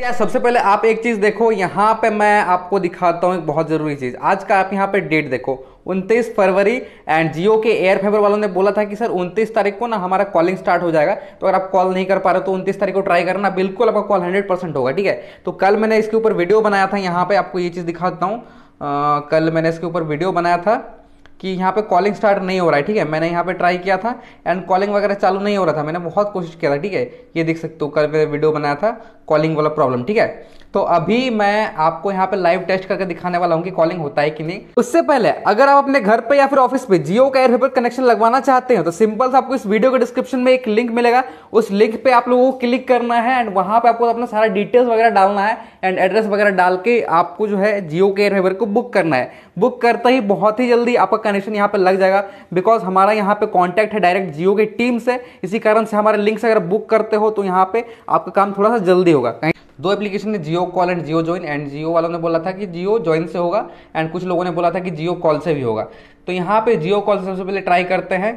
यार सबसे पहले आप एक चीज़ देखो, यहाँ पे मैं आपको दिखाता हूँ एक बहुत ज़रूरी चीज़। आज का आप यहाँ पे डेट देखो 29 फरवरी एंड जियो के एयर फेवर वालों ने बोला था कि सर 29 तारीख को ना हमारा कॉलिंग स्टार्ट हो जाएगा। तो अगर आप कॉल नहीं कर पा रहे हो तो 29 तारीख को ट्राई करना, बिल्कुल आपका कॉल 100 परसेंट होगा, ठीक है? तो कल मैंने इसके ऊपर वीडियो बनाया था, यहाँ पे आपको ये चीज़ दिखाता हूँ। कल मैंने इसके ऊपर वीडियो बनाया था। कि यहाँ पे कॉलिंग स्टार्ट नहीं हो रहा है, ठीक है? मैंने यहाँ पे ट्राई किया था एंड कॉलिंग वगैरह चालू नहीं हो रहा था। मैंने बहुत कोशिश किया था, ठीक है? ये देख सकते हो, कल मैंने वीडियो बनाया था कॉलिंग वाला प्रॉब्लम ठीक है? तो अभी मैं आपको यहाँ पे लाइव टेस्ट करके दिखाने वाला हूँ कि कॉलिंग होता है कि नहीं। उससे पहले, अगर आप अपने घर पे या फिर ऑफ़िस पे जियो का एयर कनेक्शन लगवाना चाहते हैं तो सिंपल से आपको इस वीडियो के डिस्क्रिप्शन में एक लिंक मिलेगा। उस लिंक पे आप लोगों को क्लिक करना है एंड वहाँ पे आपको अपना सारा डिटेल्स वगैरह डालना है एंड एड्रेस वगैरह डाल के आपको जो है जियो के एयर को बुक करना है। बुक करते ही बहुत ही जल्दी आपका कनेक्शन यहाँ पे लग जाएगा बिकॉज़ हमारा यहाँ पे कॉन्टैक्ट है डायरेक्ट जियो के टीम से। इसी कारण से हमारे लिंक से अगर बुक करते हो तो यहाँ पे आपका काम थोड़ा सा जल्दी होगा। दो एप्लीकेशन है Jio call and Jio join and Jio वालों ने बोला था कि जियो ज्वाइन से होगा एंड कुछ लोगों ने बोला था कि जियो कॉल से भी होगा। तो यहाँ पे जियो कॉल से सबसे पहले ट्राई करते हैं।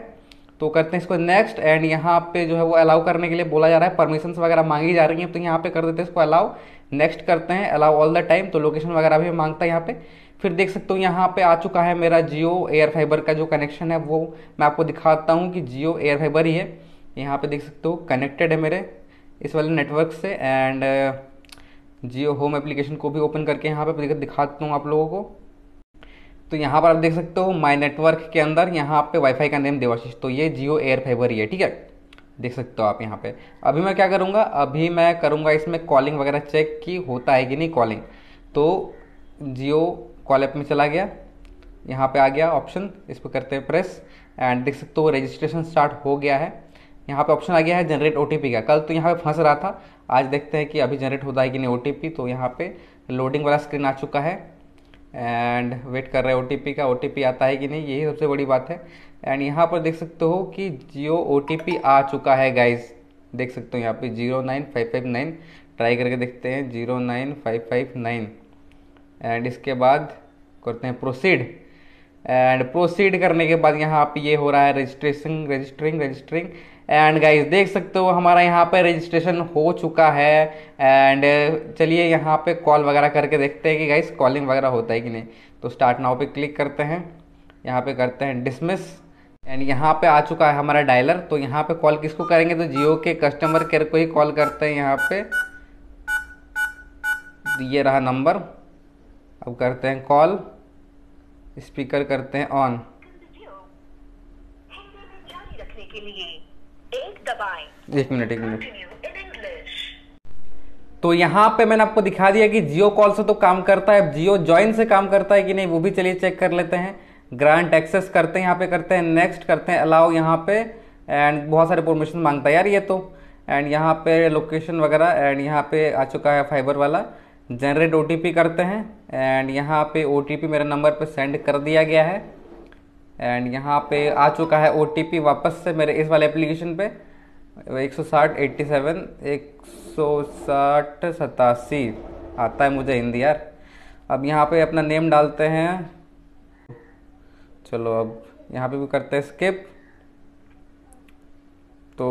तो करते हैं इसको नेक्स्ट एंड यहाँ पे जो है वो अलाउ करने के लिए बोला जा रहा है परमिशन वगैरह मांगी जा रही है तो यहाँ पे कर देते हैं इसको अलाउ नेक्स्ट करते हैं अलाउ ऑल द टाइम तो लोकेशन वगैरह भी माँगता है यहाँ पे। फिर देख सकते हो यहाँ पे आ चुका है मेरा जियो एयर फाइबर का जो कनेक्शन है, वो मैं आपको दिखाता हूँ कि जियो एयर फाइबर ही है। यहाँ पे देख सकते हो कनेक्टेड है मेरे, इस वाले नेटवर्क से एंड जियो होम एप्लीकेशन को भी ओपन करके यहाँ पे दिखाता हूँ आप लोगों को। तो यहाँ पर आप देख सकते हो माई नेटवर्क के अंदर यहाँ पे वाईफाई का नेम देवाशीष तो ये जियो एयर फाइबर ही है, ठीक है? देख सकते हो आप यहाँ पे। अभी मैं क्या करूँगा, अभी मैं करूँगा इसमें कॉलिंग वगैरह चेक कि होता है कि नहीं कॉलिंग। तो जियो कॉल ऐप में चला गया, यहाँ पे आ गया ऑप्शन, इस पर करते हैं प्रेस एंड देख सकते हो रजिस्ट्रेशन स्टार्ट हो गया है। यहाँ पे ऑप्शन आ गया है जनरेट ओटीपी का। कल तो यहाँ पे फंस रहा था, आज देखते हैं कि अभी जनरेट होता है कि नहीं ओटीपी तो यहाँ पे लोडिंग वाला स्क्रीन आ चुका है। एंड वेट कर रहे हैं ओटीपी का ओटीपी आता है कि नहीं, यही सबसे बड़ी बात है। एंड यहाँ पर देख सकते हो कि जियो ओ आ चुका है गाइज़ देख सकते हो यहाँ पे zero nine five five nine try करके देखते हैं zero nine five five nine and इसके बाद करते हैं प्रोसीड एंड प्रोसीड करने के बाद यहाँ पे ये हो रहा है registration registering registering and guys देख सकते हो, हमारा यहाँ पे रजिस्ट्रेशन हो चुका है। एंड चलिए यहाँ पे कॉल वगैरह करके देखते हैं कि गाइस कॉलिंग वगैरह होता है कि नहीं। तो स्टार्ट नाउ पे क्लिक करते हैं। यहाँ पे करते हैं डिसमिस एंड यहाँ पे आ चुका है हमारा डायलर तो यहाँ पे कॉल किसको करेंगे? तो जियो के कस्टमर केयर को ही कॉल करते हैं यहाँ पे। ये रहा नंबर अब करते हैं कॉल स्पीकर करते हैं ऑन के लिए एक मिनट एक मिनट। तो यहाँ पे मैंने आपको दिखा दिया कि जियो कॉल से तो काम करता है जियो ज्वाइन से काम करता है कि नहीं वो भी चलिए चेक कर लेते हैं। ग्रांट एक्सेस करते हैं यहाँ पे करते हैं नेक्स्ट करते हैं अलाउ यहाँ पे एंड बहुत सारे परमिशन माँगता है यार ये तो। एंड यहाँ पे लोकेशन वगैरह एंड यहाँ पे आ चुका है फाइबर वाला। जनरेट ओ करते हैं एंड यहाँ पे ओ मेरे नंबर पे सेंड कर दिया गया है। एंड यहाँ पे आ चुका है ओटीपी वापस से मेरे इस वाले एप्लीकेशन पे। एक सौ साठ एट्टी सेवन एक सौ साठ सतासी। आता है मुझे हिंदी यार। अब यहाँ पे अपना नेम डालते हैं। चलो अब यहाँ पे भी करते हैं स्किप तो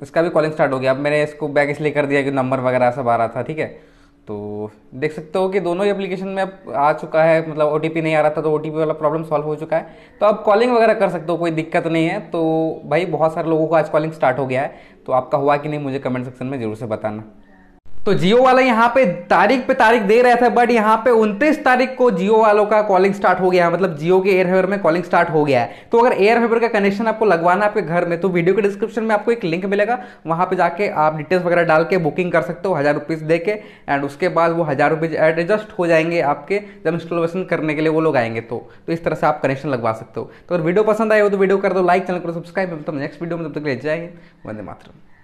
इसका भी कॉलिंग स्टार्ट हो गया। अब मैंने इसको बैक इसलिए कर दिया कि नंबर वगैरह सब आ रहा था, ठीक है? तो देख सकते हो कि दोनों ही एप्लीकेशन में अब आ चुका है मतलब ओटीपी नहीं आ रहा था तो ओटीपी वाला प्रॉब्लम सॉल्व हो चुका है। तो अब कॉलिंग वगैरह कर सकते हो, कोई दिक्कत नहीं है। तो भाई, बहुत सारे लोगों को आज कॉलिंग स्टार्ट हो गया है। तो आपका हुआ कि नहीं, मुझे कमेंट सेक्शन में ज़रूर से बताना। तो जियो वाला यहाँ पे तारीख पे तारीख दे रहे थे बट यहाँ पे 29 तारीख को जियो वालों का कॉलिंग स्टार्ट हो गया मतलब जियो के एयर फेवर में कॉलिंग स्टार्ट हो गया है। तो अगर एयर फेवर का कनेक्शन आपको लगवाना है आपके घर में तो वीडियो के डिस्क्रिप्शन में आपको एक लिंक मिलेगा। वहाँ पे जाके आप डिटेल्स वगैरह डाल के बुकिंग कर सकते हो, हज़ार रुपीज़ दे के एंड उसके बाद वो हज़ार रुपीज़ एडजस्ट हो जाएँगे आपके जब इंस्टॉलेशन करने के लिए वो लोग आएँगे तो। तो इस तरह से आप कनेक्शन लगवा सकते हो। तो अगर वीडियो पसंद आए हो तो वीडियो कर दो लाइक चैनल करो सब्सक्राइब नेक्स्ट वीडियो में, तब तक ले जाएँगे वंदे मातरम।